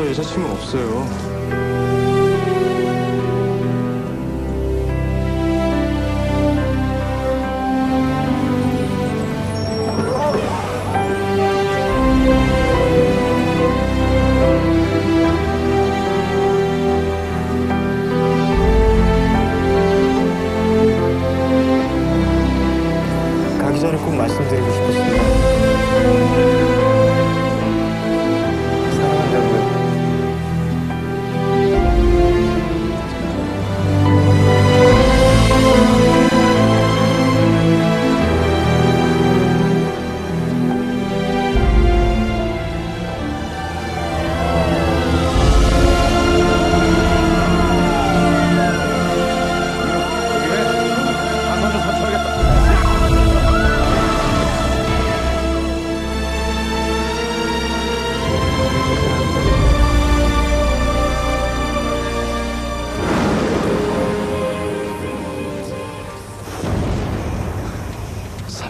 여자친구 없어요. 가기 전에 꼭 말씀드리고. 사랑한다고요.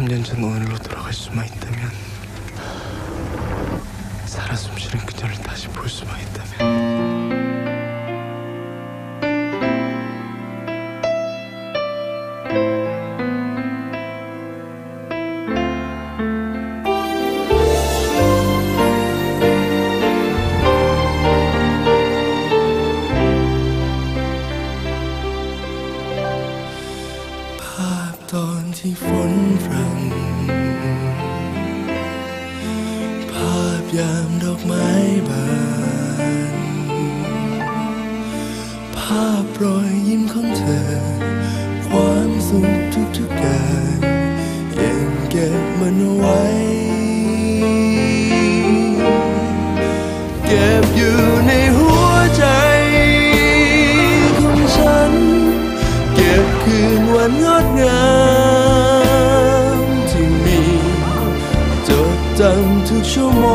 삼년전 오늘로 돌아갈 수만 있다면 살아 숨쉬는 그녀를 다시 볼 수만 있다면 ที่ฝนพรำภาพยามดอกไม้บาน ภาพรอยยิ้มของเธอ ความสุขทุกๆอย่างยังเก็บมันไว้ เก็บอยู่ในหัวใจของฉัน เก็บคืนวันงดงาม จำทุกชั่วโม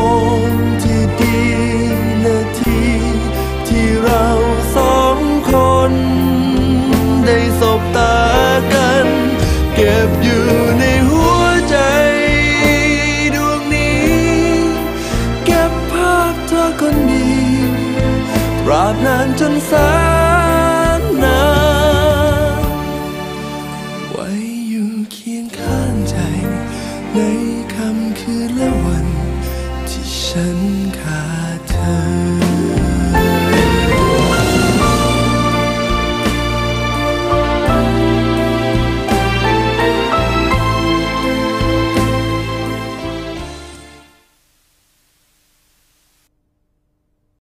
งที่ดีนาทีที่เราสองคน ได้สบตากัน เก็บอยู่ในหัวใจดวงนี้ เก็บภาพเธอคนดีตราบนานจนแสน ฉันขาดเธอ